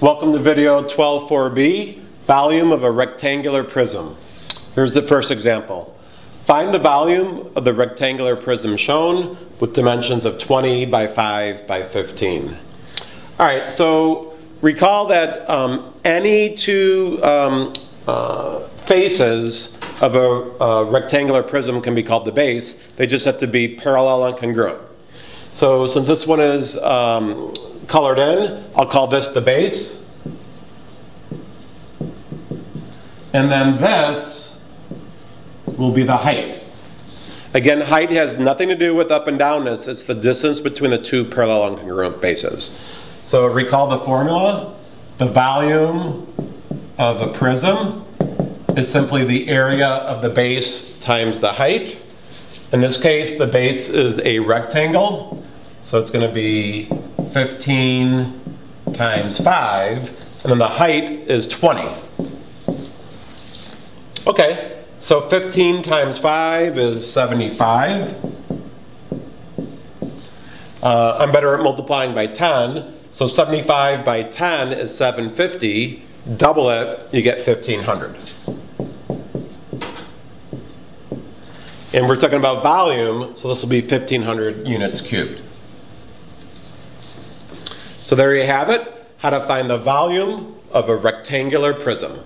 Welcome to video 12.4b, volume of a rectangular prism. Here's the first example. Find the volume of the rectangular prism shown with dimensions of 20 by 5 by 15. All right, so recall that um, any two um, uh, faces of a, a rectangular prism can be called the base. They just have to be parallel and congruent. So since this one is um, colored in, I'll call this the base. And then this will be the height. Again, height has nothing to do with up and downness. It's the distance between the two parallel and congruent bases. So recall the formula. The volume of a prism is simply the area of the base times the height. In this case, the base is a rectangle, so it's going to be 15 times 5, and then the height is 20. Okay, so 15 times 5 is 75. Uh, I'm better at multiplying by 10, so 75 by 10 is 750. Double it, you get 1500. And we're talking about volume, so this will be 1500 units cubed. So there you have it, how to find the volume of a rectangular prism.